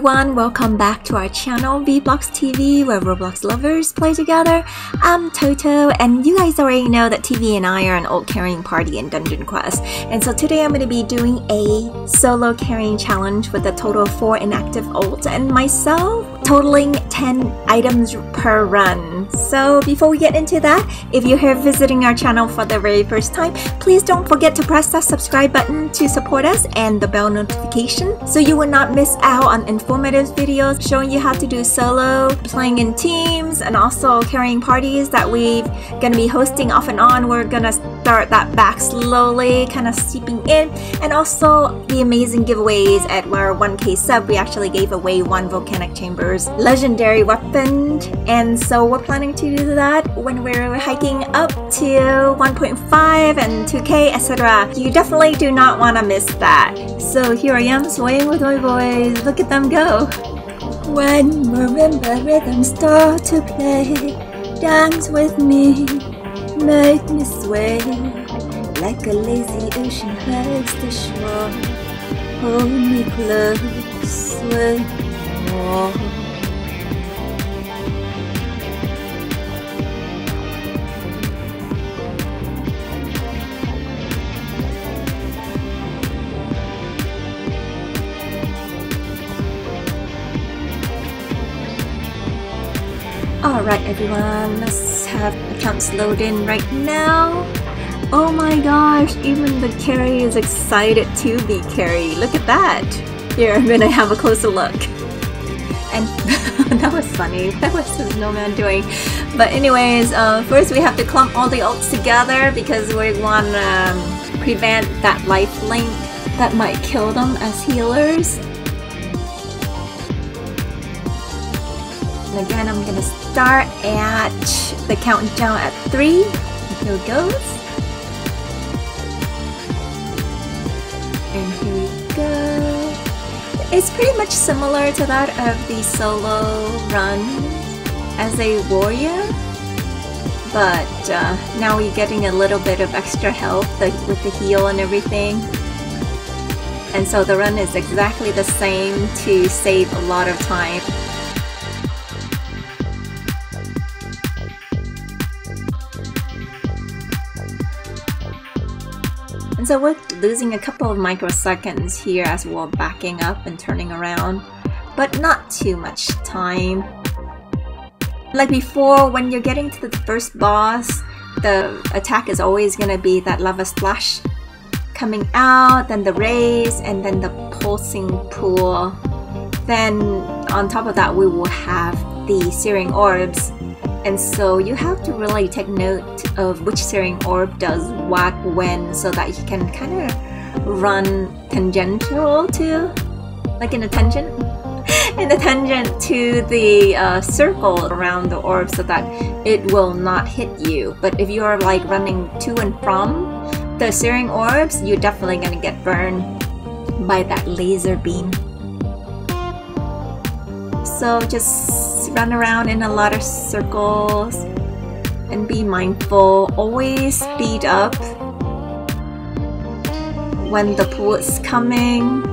everyone, welcome back to our channel vBlox TV where Roblox lovers play together. I'm Toto and you guys already know that TV and I are an old carrying party in Dungeon Quest. And so today I'm going to be doing a solo carrying challenge with a total of 4 inactive ults and myself totaling 10 items per run. So before we get into that, if you're here visiting our channel for the very first time, please don't forget to press that subscribe button to support us and the bell notification so you will not miss out on informative videos showing you how to do solo, playing in teams, and also carrying parties that we're gonna be hosting off and on. We're gonna start that back slowly, kind of seeping in, and also the amazing giveaways at our 1k sub. We actually gave away one Volcanic Chambers legendary weapon and so we're planning to do that when we're hiking up to 1.5 and 2k etc you definitely do not want to miss that. So here I am swaying with my boys. Look at them go. When marimba rhythms start to play dance with me make me sway. Like a lazy ocean hugs the shore. Hold me close sway more Alright everyone, let's have accounts load in right now. Oh my gosh, even the carry is excited to be carry. Look at that. Here, I'm gonna have a closer look. And that was funny. That was the snowman doing. But anyways, uh, first we have to clump all the ults together because we want to um, prevent that life link that might kill them as healers. And again, I'm gonna start at the countdown at three. Here it goes. And here we go. It's pretty much similar to that of the solo run as a warrior. But uh, now you're getting a little bit of extra health with the heal and everything. And so the run is exactly the same to save a lot of time. So we're losing a couple of microseconds here as we're backing up and turning around, but not too much time. Like before, when you're getting to the first boss, the attack is always going to be that lava splash coming out, then the rays, and then the pulsing pool. Then on top of that, we will have the searing orbs and so you have to really take note of which searing orb does what when so that you can kind of run tangential to, like in a tangent, in a tangent to the uh, circle around the orb so that it will not hit you. But if you are like running to and from the searing orbs, you're definitely gonna get burned by that laser beam. So just run around in a lot of circles and be mindful. Always speed up when the pool is coming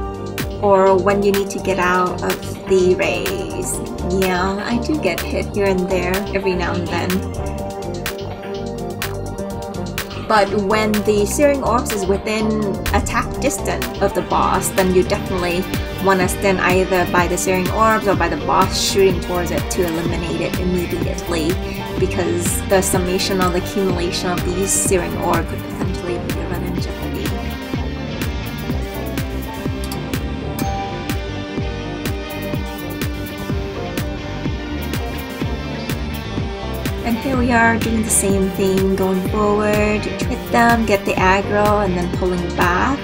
or when you need to get out of the rays. Yeah, I do get hit here and there every now and then. But when the searing orbs is within attack distance of the boss, then you definitely want to stand either by the searing orbs or by the boss shooting towards it to eliminate it immediately because the summation or the accumulation of these searing orbs could potentially be run in jeopardy. And here we are doing the same thing, going forward, hit them, get the aggro, and then pulling back.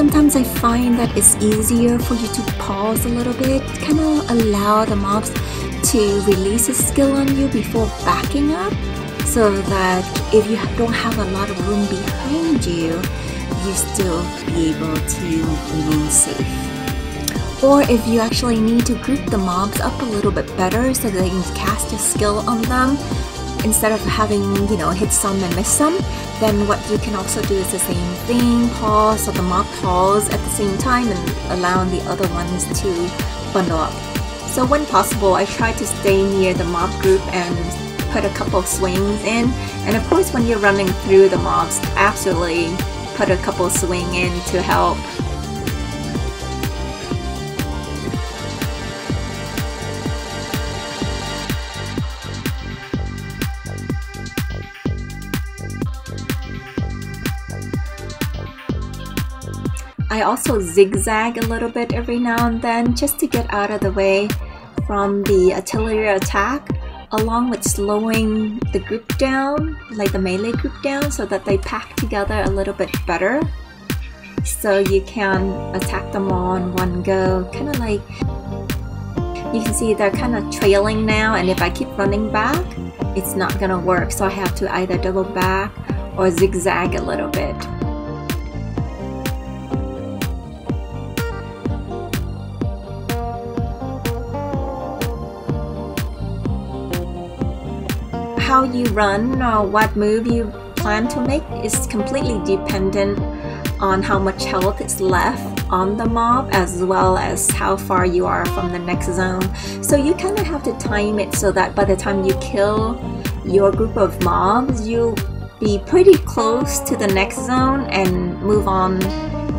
Sometimes I find that it's easier for you to pause a little bit, kind of allow the mobs to release a skill on you before backing up, so that if you don't have a lot of room behind you, you still be able to remain safe. Or if you actually need to group the mobs up a little bit better so that you can cast a skill on them, instead of having, you know, hit some and miss some, then what you can also do is the same thing, pause or the mob pause at the same time and allowing the other ones to bundle up. So when possible, I try to stay near the mob group and put a couple swings in. And of course, when you're running through the mobs, absolutely put a couple swing in to help I also zigzag a little bit every now and then just to get out of the way from the artillery attack along with slowing the group down, like the melee group down so that they pack together a little bit better. So you can attack them all in one go kind of like you can see they're kind of trailing now and if I keep running back it's not gonna work. So I have to either double back or zigzag a little bit how you run or what move you plan to make is completely dependent on how much health is left on the mob as well as how far you are from the next zone. So you kind of have to time it so that by the time you kill your group of mobs, you'll be pretty close to the next zone and move on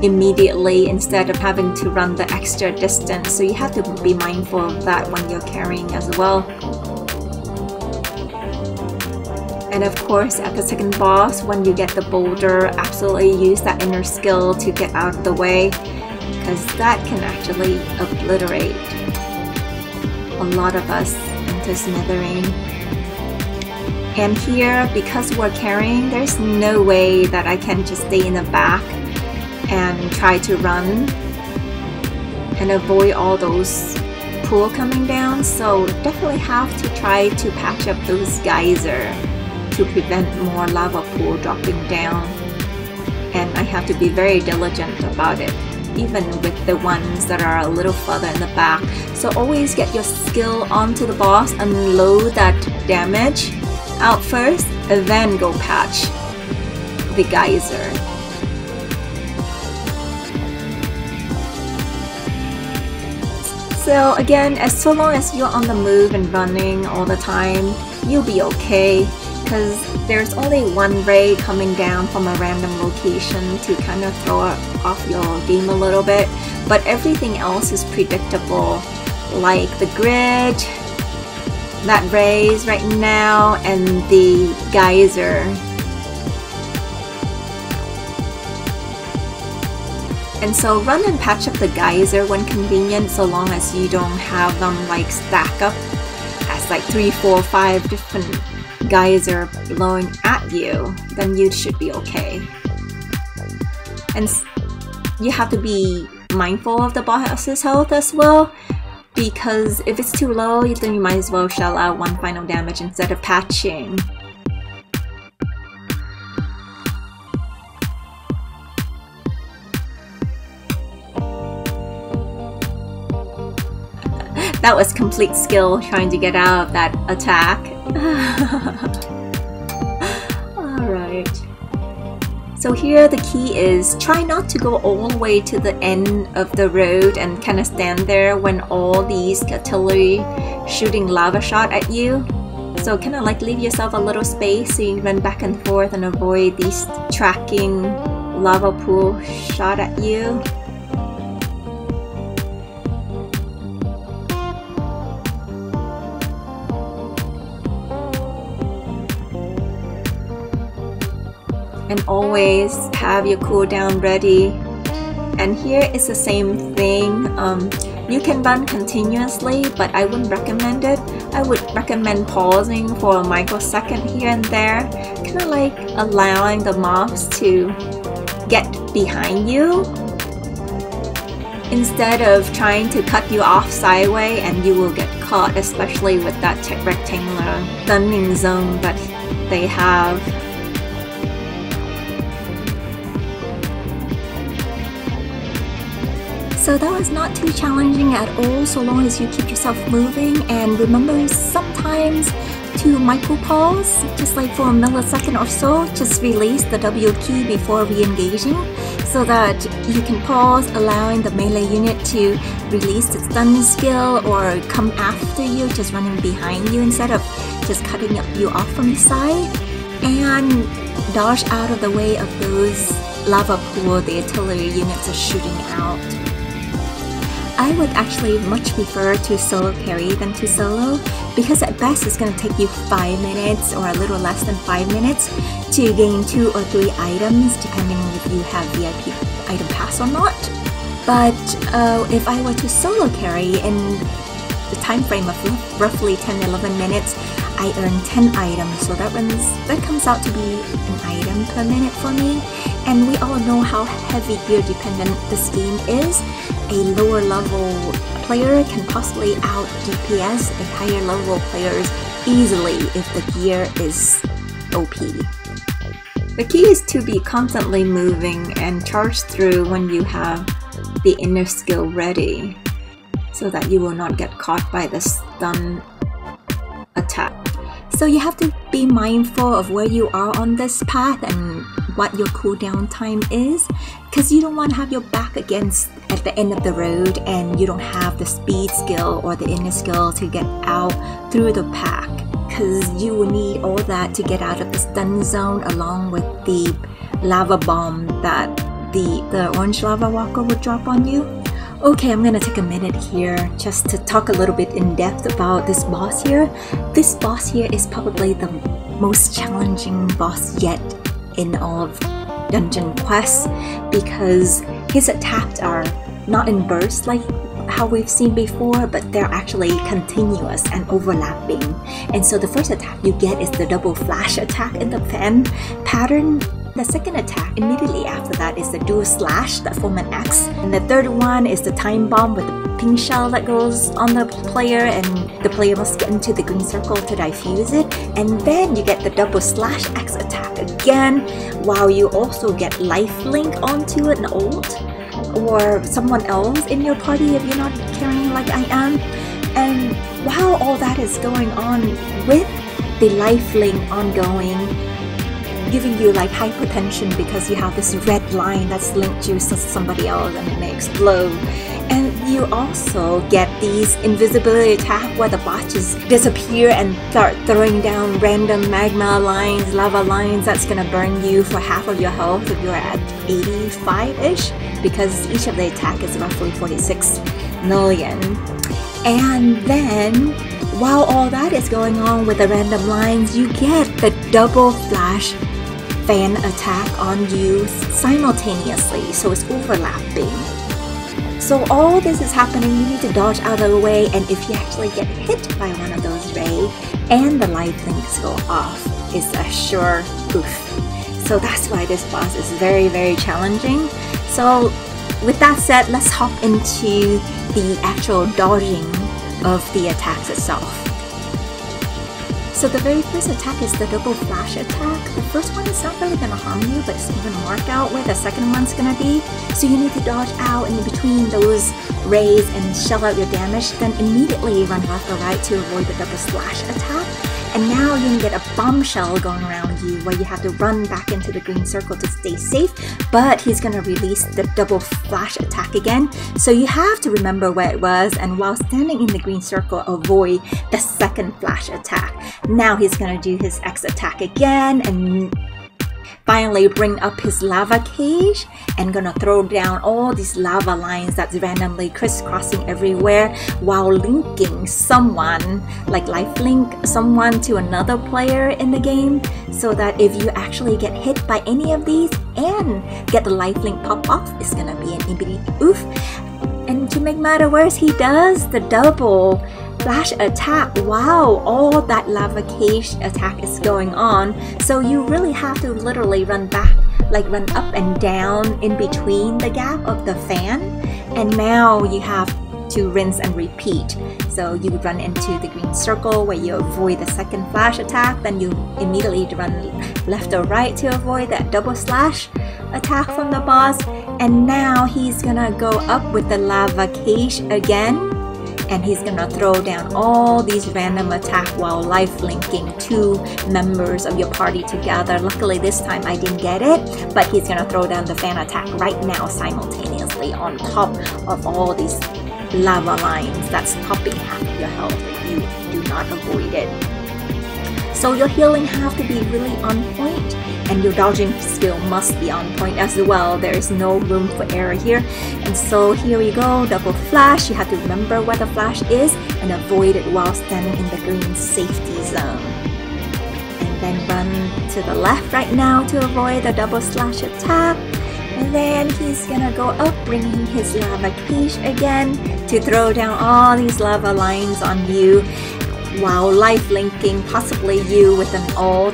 immediately instead of having to run the extra distance. So you have to be mindful of that when you're carrying as well. And of course, at the second boss, when you get the boulder, absolutely use that inner skill to get out of the way, because that can actually obliterate a lot of us into smithering. And here, because we're carrying, there's no way that I can just stay in the back and try to run and avoid all those pool coming down. So definitely have to try to patch up those geyser to prevent more lava pool dropping down. And I have to be very diligent about it, even with the ones that are a little further in the back. So always get your skill onto the boss and load that damage out first, and then go patch the geyser. So again, as so long as you're on the move and running all the time, you'll be okay because there's only one ray coming down from a random location to kind of throw off your game a little bit but everything else is predictable. Like the grid that rays right now and the geyser. And so run and patch up the geyser when convenient so long as you don't have them like stack up as like three, four, five different geyser blowing at you, then you should be okay. And you have to be mindful of the boss's health as well, because if it's too low, you then you might as well shell out one final damage instead of patching. that was complete skill trying to get out of that attack. Alright. So here the key is try not to go all the way to the end of the road and kind of stand there when all these artillery shooting lava shot at you. So kind of like leave yourself a little space so you can run back and forth and avoid these tracking lava pool shot at you. And always have your cooldown ready. And here is the same thing. Um, you can run continuously, but I wouldn't recommend it. I would recommend pausing for a microsecond here and there, kind of like allowing the mobs to get behind you instead of trying to cut you off sideways and you will get caught, especially with that rectangular stunning zone that they have. So that was not too challenging at all so long as you keep yourself moving and remember sometimes to micro pause, just like for a millisecond or so. Just release the W key before re-engaging so that you can pause, allowing the melee unit to release its stun skill or come after you, just running behind you instead of just cutting you off from the side. And dodge out of the way of those lava pool the artillery units are shooting out. I would actually much prefer to solo carry than to solo because at best it's going to take you 5 minutes or a little less than 5 minutes to gain 2 or 3 items depending if you have VIP item pass or not. But uh, if I were to solo carry in the time frame of roughly 10-11 minutes, I earn 10 items, so that runs that comes out to be an item per minute for me. And we all know how heavy gear dependent this game is. A lower level player can possibly out DPS a higher level players easily if the gear is OP. The key is to be constantly moving and charge through when you have the inner skill ready so that you will not get caught by the stun attack. So you have to be mindful of where you are on this path and what your cooldown time is because you don't want to have your back against at the end of the road and you don't have the speed skill or the inner skill to get out through the pack because you will need all that to get out of the stun zone along with the lava bomb that the, the orange lava walker would drop on you. Okay, I'm gonna take a minute here just to talk a little bit in depth about this boss here. This boss here is probably the most challenging boss yet in all of Dungeon quests because his attacks are not in bursts like how we've seen before, but they're actually continuous and overlapping. And so the first attack you get is the double flash attack in the fan pattern the second attack immediately after that is the dual slash that form an X. And the third one is the time bomb with the pink shell that goes on the player and the player must get into the green circle to diffuse it. And then you get the double slash X attack again while you also get life link onto an ult or someone else in your party if you're not carrying like I am. And while all that is going on with the life link ongoing, giving you like hypertension because you have this red line that's linked to somebody else and it may explode. And you also get these invisibility attack where the bots just disappear and start throwing down random magma lines, lava lines that's gonna burn you for half of your health if you're at 85-ish because each of the attack is roughly 46 million. And then while all that is going on with the random lines, you get the double flash fan attack on you simultaneously, so it's overlapping. So all this is happening, you need to dodge out of the way, and if you actually get hit by one of those rays and the life links go off, it's a sure oof. So that's why this boss is very, very challenging. So with that said, let's hop into the actual dodging of the attacks itself. So the very first attack is the double flash attack. First one is not really going to harm you, but it's going to mark out where the second one's going to be. So you need to dodge out in between those rays and shell out your damage, then immediately run left or right to avoid the double slash attack. And now you can get a bombshell going around you where you have to run back into the green circle to stay safe, but he's gonna release the double flash attack again. So you have to remember where it was and while standing in the green circle, avoid the second flash attack. Now he's gonna do his X attack again and finally bring up his lava cage and gonna throw down all these lava lines that's randomly crisscrossing everywhere while linking someone like life link someone to another player in the game so that if you actually get hit by any of these and get the life link pop off it's gonna be an immediate oof. And to make matter worse he does the double flash attack Wow, all that lava cage attack is going on. So you really have to literally run back, like run up and down in between the gap of the fan. And now you have to rinse and repeat. So you run into the green circle where you avoid the second flash attack, then you immediately run left or right to avoid that double slash attack from the boss. And now he's gonna go up with the lava cage again and he's gonna throw down all these random attack while life linking two members of your party together. Luckily this time I didn't get it, but he's gonna throw down the fan attack right now simultaneously on top of all these lava lines that's popping half your health if you do not avoid it. So your healing have to be really on point and your dodging skill must be on point as well. There is no room for error here. And so here we go, double flash. You have to remember where the flash is and avoid it while standing in the green safety zone. And then run to the left right now to avoid the double slash attack. And then he's gonna go up, bringing his lava cage again to throw down all these lava lines on you while life linking possibly you with an old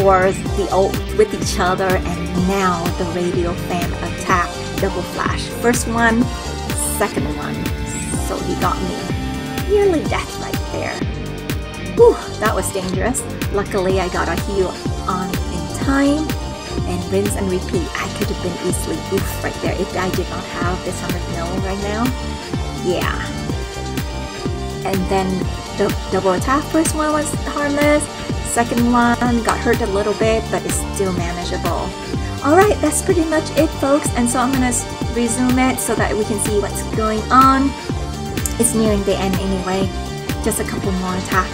or the old with each other and now the radio fan attack double flash. First one, second one. So he got me. Nearly death right there. Whew, that was dangerous. Luckily I got a heal on in time and rinse and repeat. I could have been easily oof right there if I did not have this 100 mil right now. Yeah. And then the double attack first one was harmless second one got hurt a little bit, but it's still manageable. Alright, that's pretty much it folks, and so I'm gonna resume it so that we can see what's going on. It's nearing the end anyway, just a couple more attack.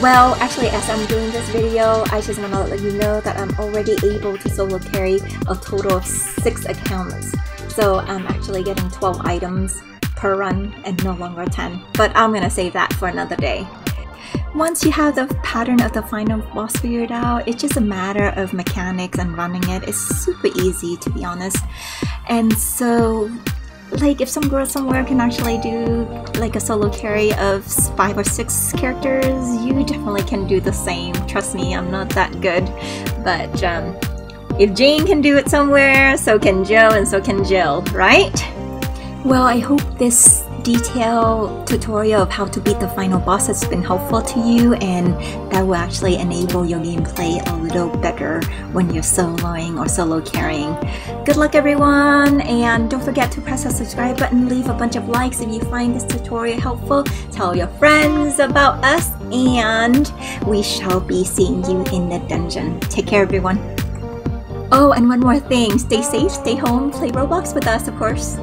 Well, actually as I'm doing this video, I just want to let you know that I'm already able to solo carry a total of 6 accounts. So I'm actually getting 12 items per run and no longer 10. But I'm gonna save that for another day. Once you have the pattern of the final boss figured out, it's just a matter of mechanics and running it. It's super easy to be honest. And so like if some girl somewhere can actually do like a solo carry of five or six characters, you definitely can do the same. Trust me, I'm not that good. But um, if Jane can do it somewhere, so can Joe and so can Jill, right? Well, I hope this detailed tutorial of how to beat the final boss has been helpful to you and that will actually enable your gameplay a little better when you're soloing or solo carrying. Good luck everyone and don't forget to press the subscribe button, leave a bunch of likes if you find this tutorial helpful, tell your friends about us and we shall be seeing you in the dungeon. Take care everyone. Oh, and one more thing. Stay safe, stay home, play Roblox with us, of course.